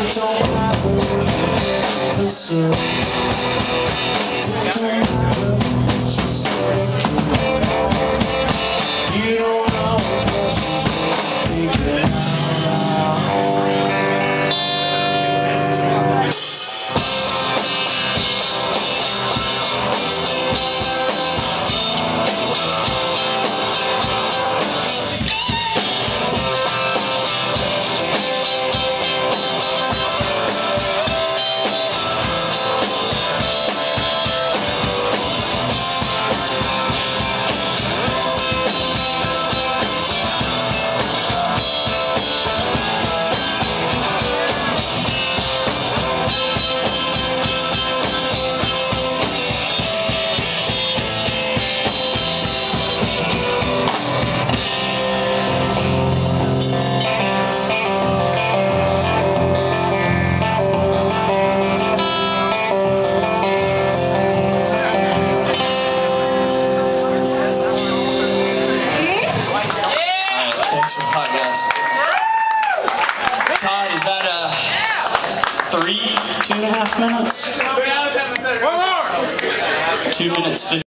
It don't matter if It don't matter Hi, guys. Todd, is that a three, two and a half minutes? One more! Two minutes, 15.